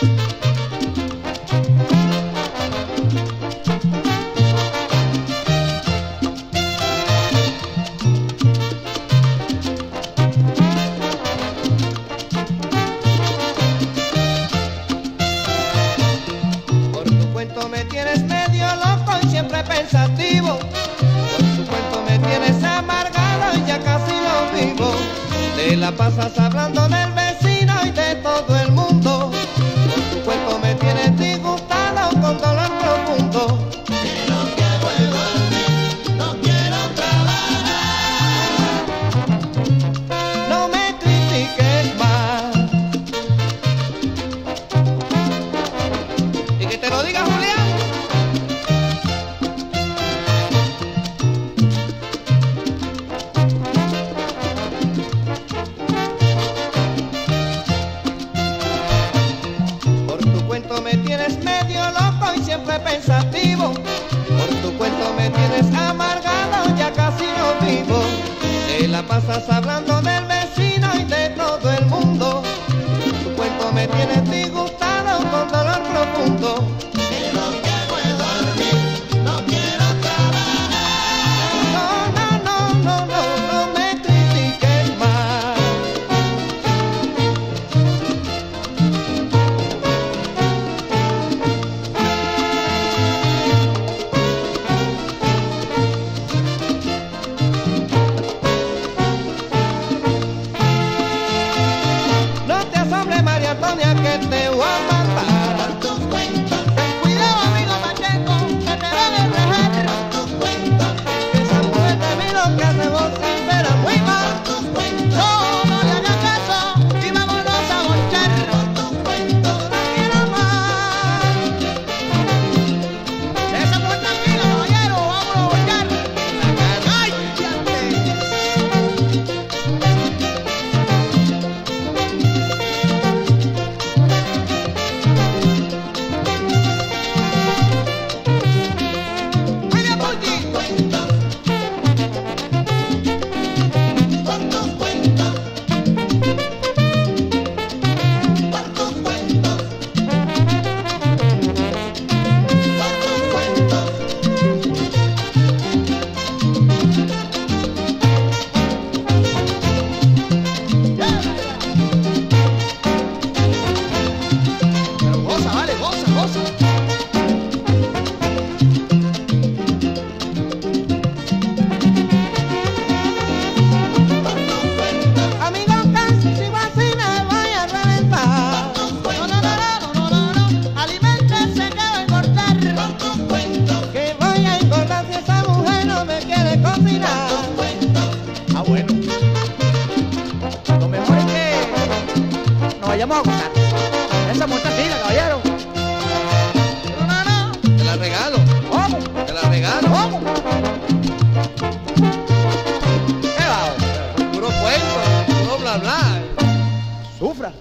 Por tu cuento me tienes medio loco y siempre pensativo. Por tu cuento me tienes amargado y ya casi lo vivo. Te la pasas hablando del vecino y de todo el mundo. cuerpo me siempre pensativo, por tu cuento me tienes amargado, ya casi no vivo, te la pasas hablando lo que rebosa vayamos a gozar. Esa muerta sí, caballero. No, no, no. Te la regalo. ¿Cómo? Te la regalo. ¿Cómo? ¿Qué va? Puro cuento, puro bla bla. Sufra.